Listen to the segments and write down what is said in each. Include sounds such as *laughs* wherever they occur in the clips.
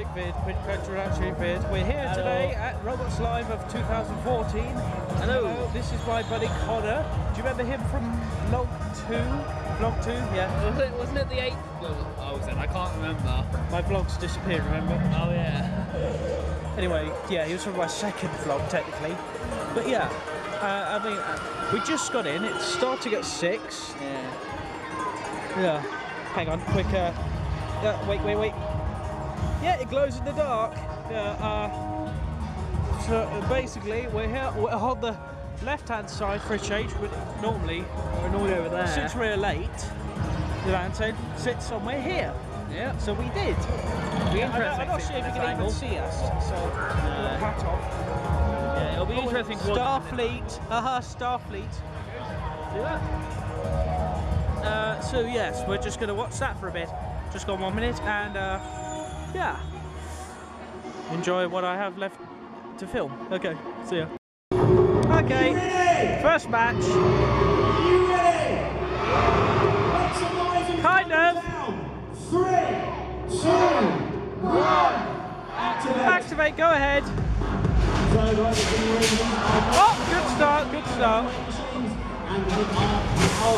Quick Vid, Quick Introductory Vid. We're here Hello. today at Robots Live of 2014. Hello. This is my buddy Conor. Do you remember him from Vlog 2? Vlog 2? Yeah. Was it, wasn't it the eighth vlog I was in? I can't remember. My vlogs disappeared, remember? Oh yeah. Anyway, yeah, he was from my second vlog, technically. But yeah, uh, I mean, uh, we just got in. It's starting at 6. Yeah. Yeah. Hang on, quick. Uh, yeah, wait, wait, wait. Yeah, it glows in the dark. Yeah. Uh, so uh, basically, we're here we're on the left-hand side for a change. But normally, We're normally over there. since we're late, the van said sit somewhere here. yeah. So we did. Be I'm not, I'm not sure if you see can even see us. So we'll hat off. Yeah, it'll be Oh, interesting. Starfleet. Haha, Starfleet. See that? Uh, so yes, we're just gonna watch that for a bit. Just got one minute, and uh, yeah, enjoy what I have left to film. Okay, see ya. Okay, first match. You ready? Make some noise and Kind of. Three, two, one. Activate. Activate. Go ahead. So, right, we're gonna ring these are Oh, good start. Good start. machines, and we are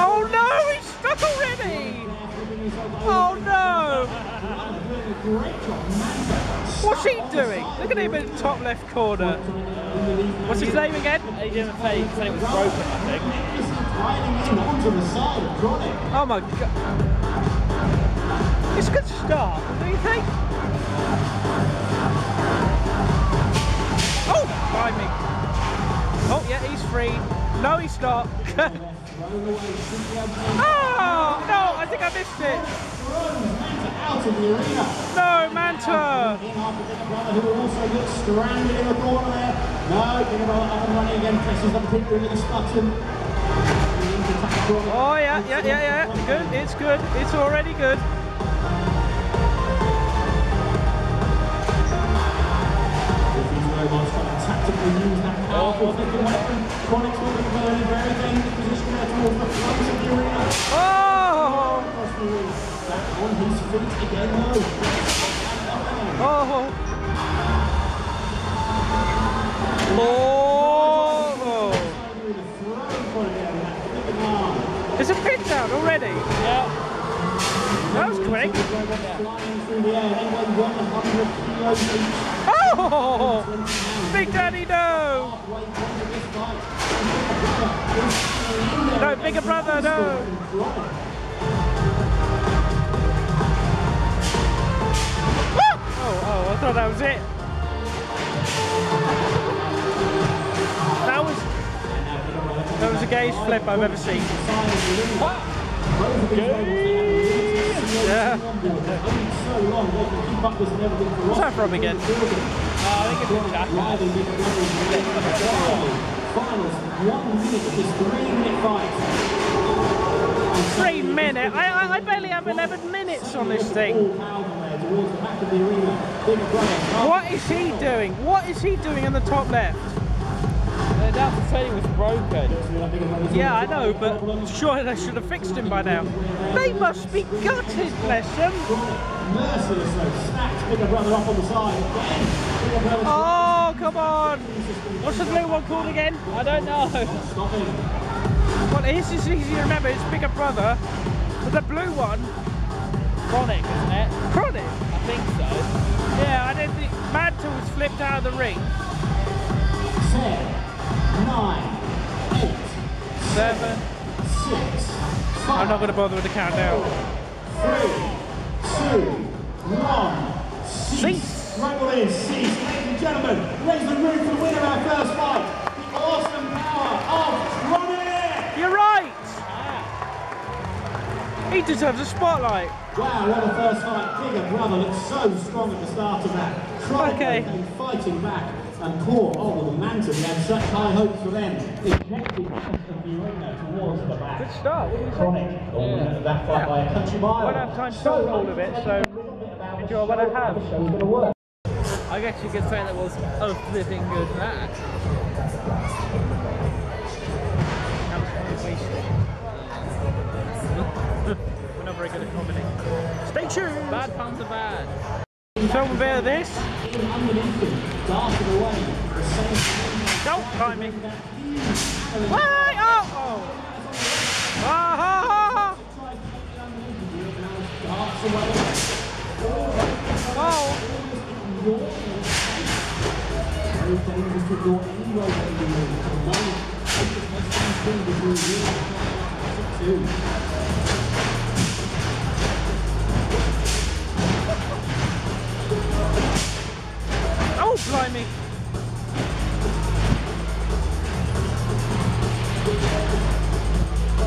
Oh no, he's stuck already. Oh no. Doing a great job. Manta. What's he doing? Look at him in the top left corner. What's his name again? Adrian Faye said it was broken, I think. Riding in onto the side of Chronic. Oh my god. It's a good start, don't you think? Oh, by me. Oh, yeah, he's free. No, he's not. oh, *laughs* no, I think I missed it. Out of the arena. No, Manta. In after who also gets stranded in the corner there. No, Big Brother up and running again, presses the pit release button. Oh, yeah, yeah, yeah, yeah. Good, it's good. It's already good. The the. Oh, the. Back on his feet again though. oh. Oh. Is it pit down already? Yeah. That was quick. Flying through the air, they weigh 100 kilos each. Oh! Big Daddy, no! Halfway point of this fight. No, bigger brother, no! Oh, oh, I thought that was it. That was that was the gayest flip I've ever seen. Yeah. What's that from again? Uh, I think it's in Jackass. Finals, one minute of this three-minute fight. Three minutes. I, I, I barely have 11 minutes on this thing. All power there towards the back of the arena. Big brother. What is he doing? What is he doing in the top left? Uh, saying it was broken. Yeah, I know, but surely they should have fixed him by now. They must be gutted, bless them. Merciless though, stacked Bigger Brother up on the side. Again, Bigger Brother Oh, come on. What's the blue one called again? I don't know. Well, this is easy to remember. It's Bigger Brother. The blue one, Chronic, isn't it? Chronic. I think so. Yeah, I don't think Manta was flipped out of the ring. Ten, nine, eight, Seven. six, I'm not going to bother with the countdown. three, two, one. Cease. Right, well, is cease. Ladies and gentlemen, raise the roof for the winner of our first fight. The awesome power of Ronnie. You're right. He deserves a spotlight. Wow, what a first fight. Bigger Brother looked so strong at the start of that. Chronic Okay. fighting back. And poor old Manta, we had such high hopes for them. Ejected the towards the back. Good start. What do you say? Chronic, winner that fight by a country mile. Won't have time to talk all of it, so enjoy what I have. The show's going to work. I guess you could say that was a flipping good match. We're not very good at comedy. Stay tuned. Bad puns are bad. film a bit of this. Even underneath them, darted away. The same Don't climb me. Wait! Oh! Oh! Ah, away. Oh! Very blimey!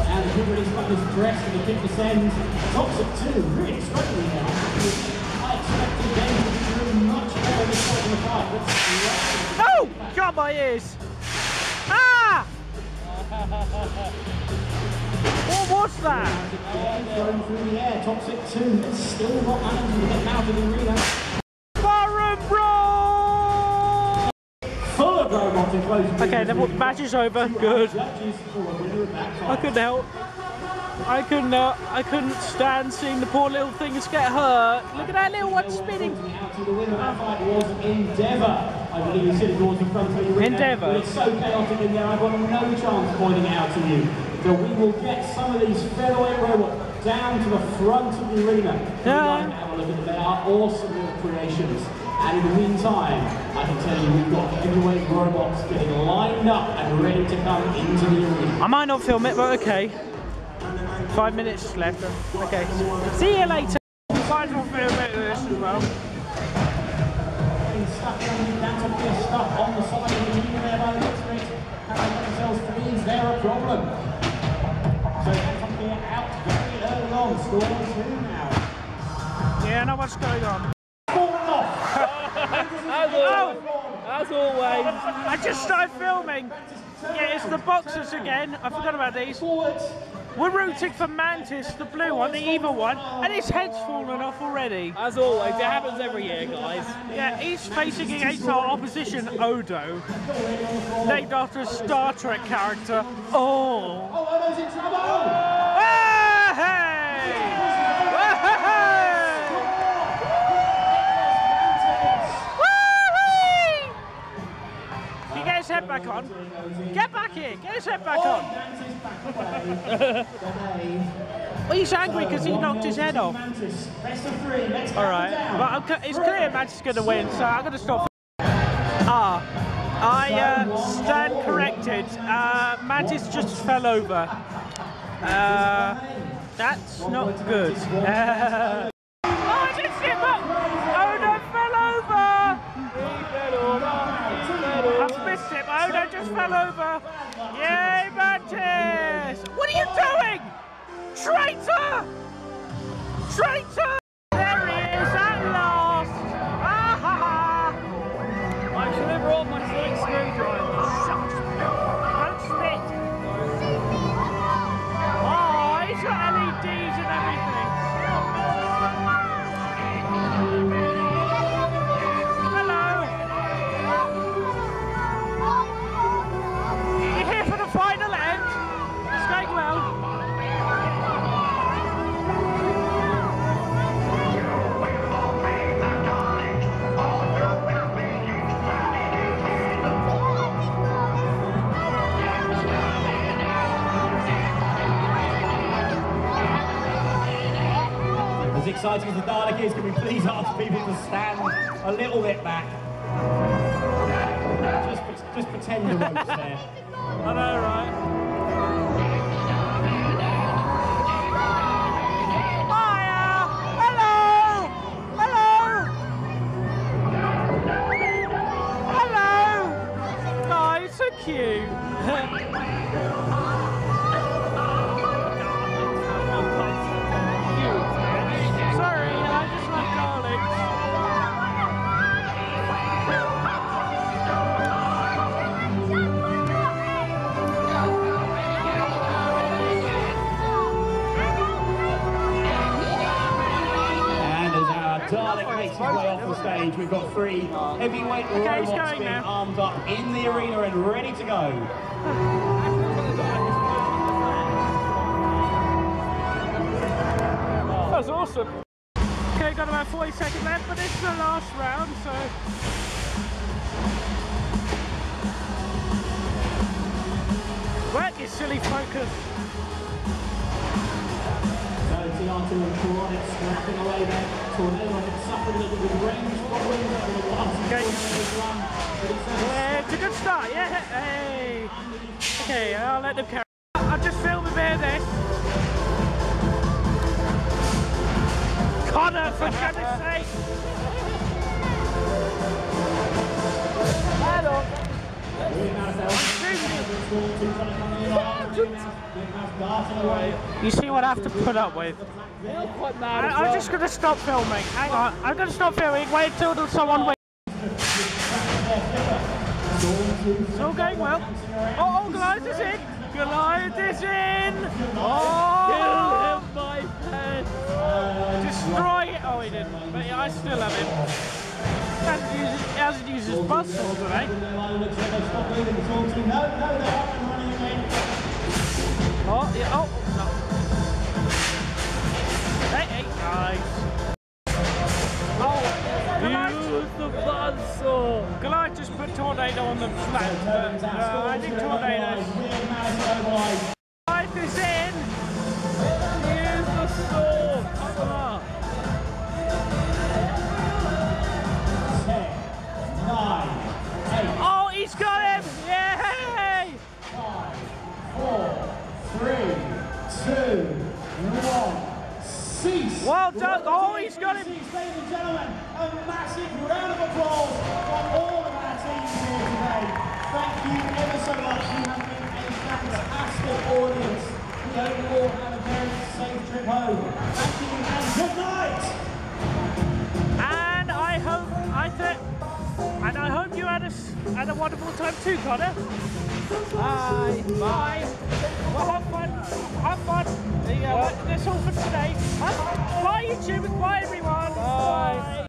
And everybody's got his dress and the kick descends. Toxic 2, really struggling now. I expected them to be doing much better this point in the fight. Oh! Got my ears! Ah! What was that? Thrown through the air. Toxic 2 is still not managing to get out of the arena. Okay, then what match is over. Good. Judges for a winner of that I couldn't help. I couldn't. Uh, I couldn't stand seeing the poor little things get hurt. Look at that little one spinning. Out to the winner of that fight was Endeavour. I believe he's sitting towards the front of the. Endeavour. It's so chaotic in there, I've got no chance pointing it out to you. So we will get some of these featherweight robots down to the front of the arena. Yeah. have a look at them, they are awesome little creations. And in the meantime, I can tell you we've got heavyweight robots getting lined up and ready to come into the arena. I might not film it, but okay. Five minutes left. Okay. See you later. Might as well film a this as well. Getting stuck underneath that to be stuck on the side of the arena there by the looks of it. Having themselves free, is there a problem? So that's being out very early on. Score two now. Yeah, I know what's going on. Fallen off. As always. As always. I just started filming. Yeah, it's the boxers again. I forgot about these. We're rooting for Mantis, the blue one, the evil one, and his head's fallen off already. As always. It happens every year, guys. Yeah, he's facing against our opposition, Odo, named after a Star Trek character. Oh. Oh, Odo's in trouble. Ah, hey! Ah, hey! Woo-wee! Can you get his head back on? Get back here! Get his head back on! *laughs* Well, he's angry because he knocked his head off. Mantis, best of three. Let's All right, but it's clear Mantis is going to win, so I'm going to stop. Ah, I uh, stand corrected. Uh, Mantis just fell over. Uh, that's not good. *laughs* oh, I missed him! Oh no, fell over! I've missed him. Oh no, just fell over. Yay, Mantis! What are you doing? Traitor! Traitor! Exciting as the Dalek is, can we please ask people to stand a little bit back? Just, just pretend the rope's there. I know, right? Off the stage, we've got three heavyweight he's robots going being now. armed up in the arena and ready to go. That's awesome. Okay, got about 40 seconds left, but it's the last round, so. Work your silly focus. So Tianto and Cornet scrapping away there. Tornado I think suffered a little bit with range problems for the last Okay. Tornado's run. But it's a Yeah, it's a good start, yeah. Hey. Okay, I'll let them carry. I'll just film a bit of this. Conor, for goodness *laughs* sake! You see what I have to put up with? You're quite mad as I, I'm just gonna stop filming. Hang on, I'm gonna stop filming. Wait until someone waits. It's all going well. Oh, oh, Goliath is in! Goliath is in! Oh! Kill him, my friend. Destroy it! Oh, he didn't. But yeah, I still have him. Used, he hasn't used his muscle today. Massive round of applause for all of our teams here today. Thank you ever so much. You have been a fantastic audience. We hope you all had a very safe trip home. Thank you and good night. And I hope I think, and I hope you had a s- had a wonderful time too, Conor. Bye. Bye. Well, have fun. Have fun. There you uh, go. That's all for today. Bye, YouTube. Bye, everyone.